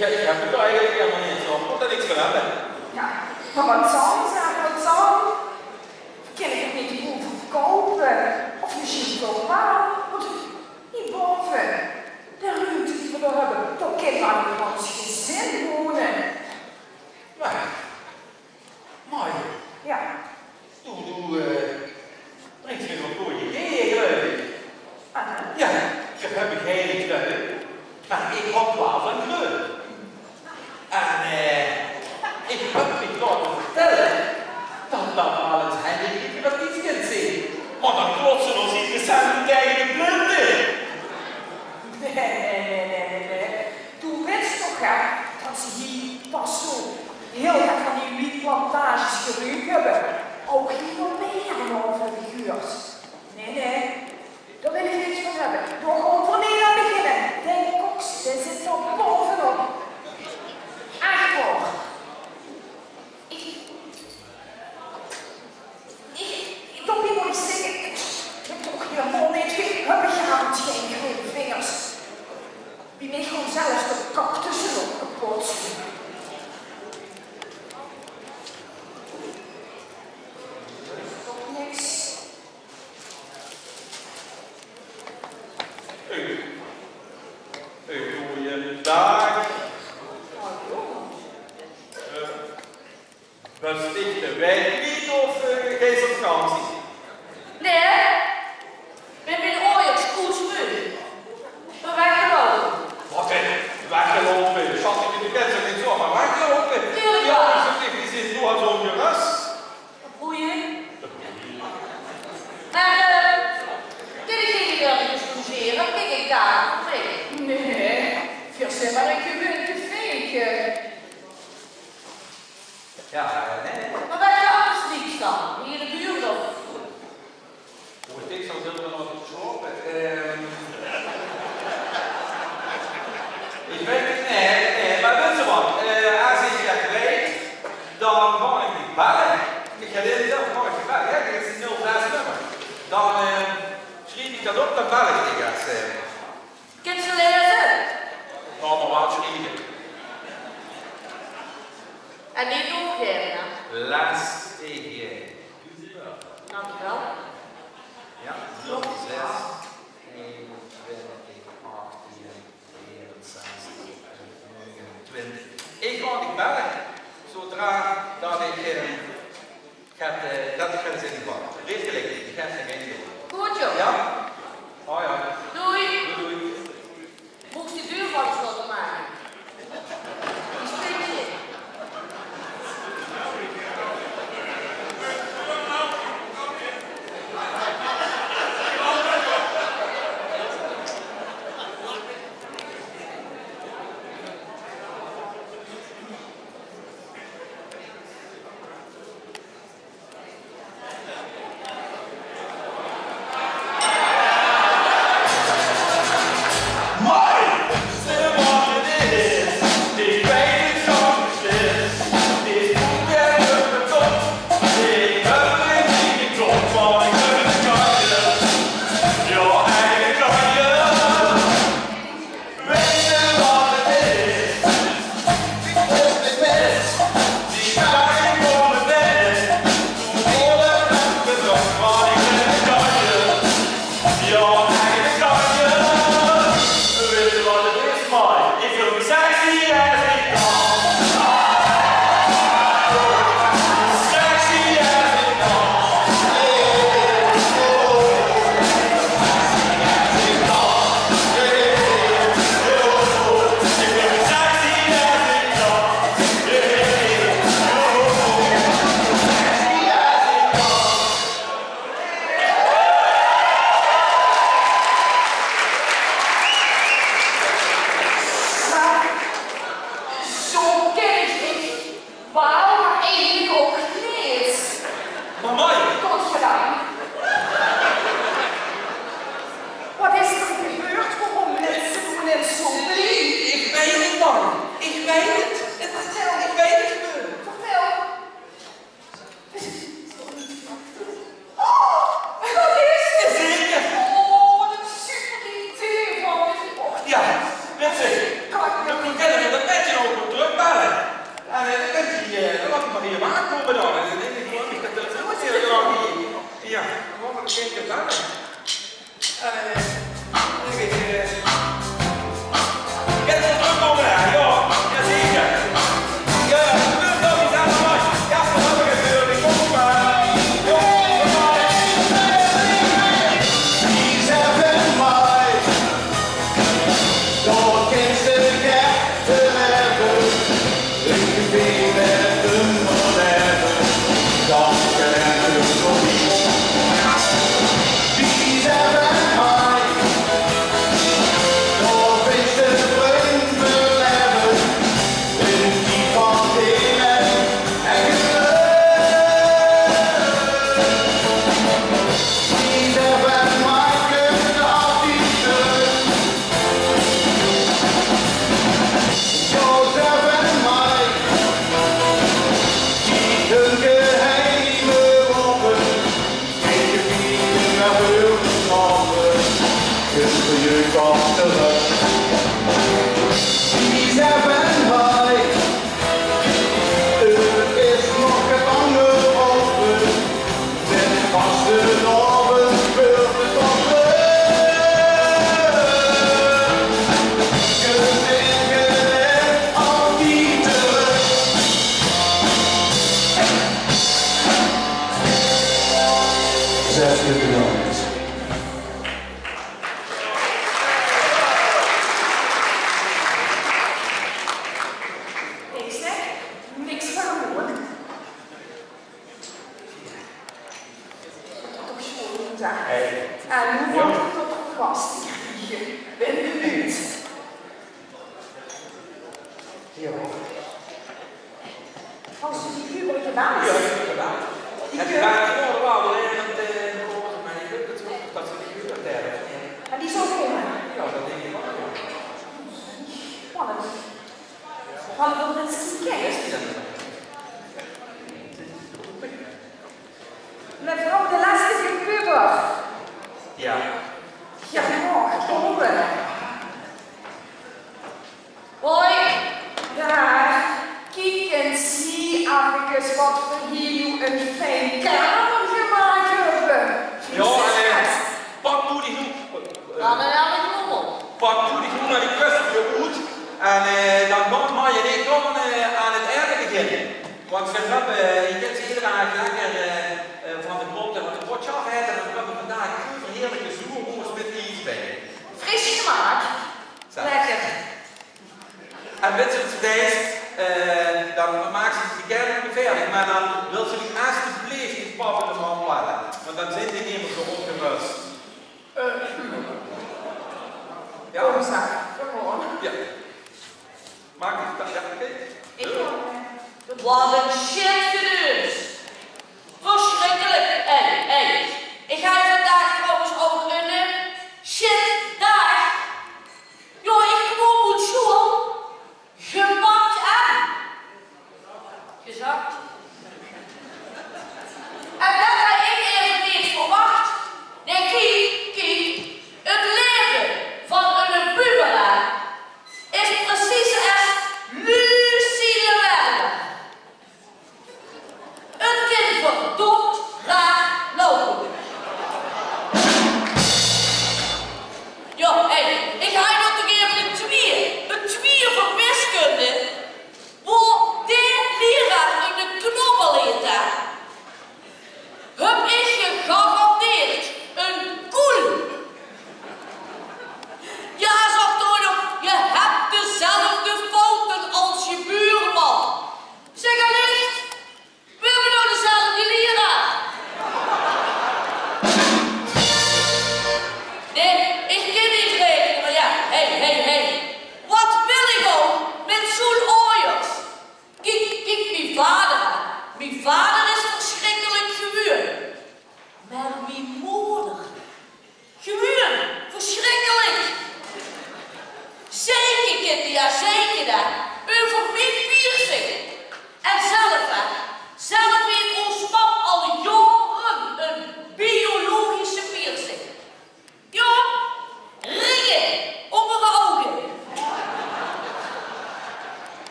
ich, ik habe mich niet eigentlich einmal nicht so unterwegs verlangt. Ja, aber man sagen, sagt wat zou, ken ik niet goed verkopen? Of misschien toch wel? Want hierboven, de ruimte die we daar hebben, toch kan aan de ons gezin wonen. Maar, mooi. Ja. Doe, doe, uh, brengt geen dat ze hier pas zo heel erg van die wietplantages gebruikt hebben. Ook hier nog meer over huurs golpe, ciò significa Mount Calvary. Als je die puber gedaan ja, gedaan. Het is bijna geworden wel eh, volgens mij lukt het ook dat ze gebeurd hebben. En die is ook in. Ja, dat denk ik wel. Ja. Spannend. Hadden we mensen gekeken? Mevrouw de lastige puber. Ja. Ja, morgen, kom op. Hoi. Daar, kijk en zie even wat we hier een fijn kamer gemaakt hebben. Ja, en eh, pak nu die groep. Nou, dan heb ik nog op. Pak nu die groep naar die kust uit. En eh, dan komt maar je niet komen eh, aan het erde beginnen. Want we hebben, eh, je kent ze iedere dag lekker eh, eh, van de grond en van de potje af hebben. En we hebben vandaag een heerlijke zoerhoes met iets bij. Fris gemaakt. Lekker. En met z'n deze, eh, dan maken ze de kern niet verdig, maar dan wil ze die alsjeblieft die pappen ervan plannen. Want dan zijn die niet meer zo opgemust. Ja? Kom eens. Ja. Maak die ja, oké. Ik wil. Wat een shit geduld. Verschrikkelijk.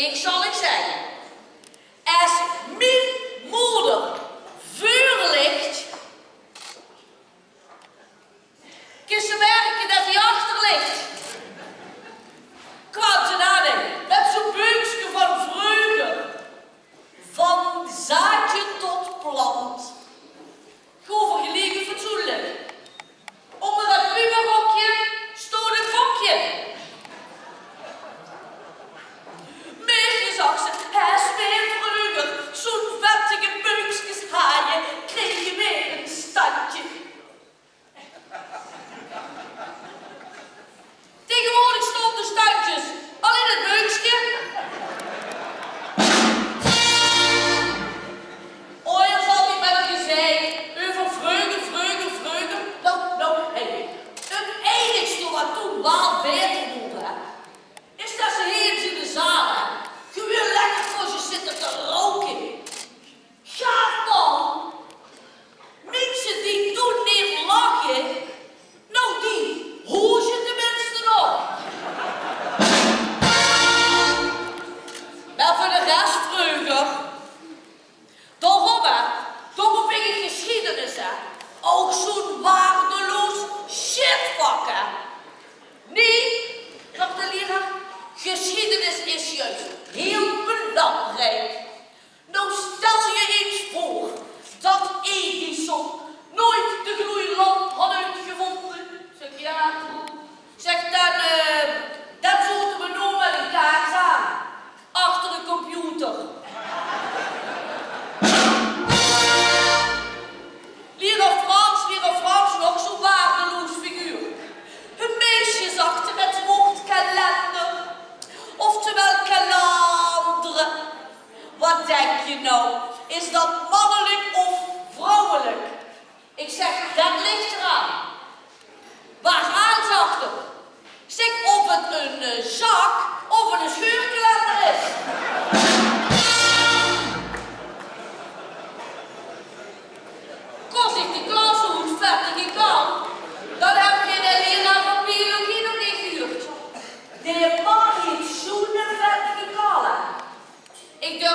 Ik zal het zeggen.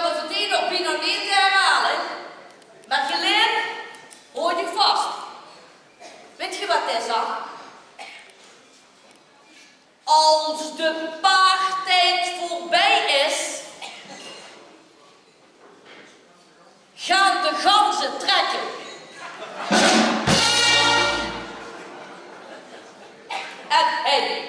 kan het meteen op Pino niet herhalen. Maar geleerd hoor je vast. Weet je wat is zag? Als de paartijd voorbij is, gaan de ganzen trekken. En hij.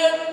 família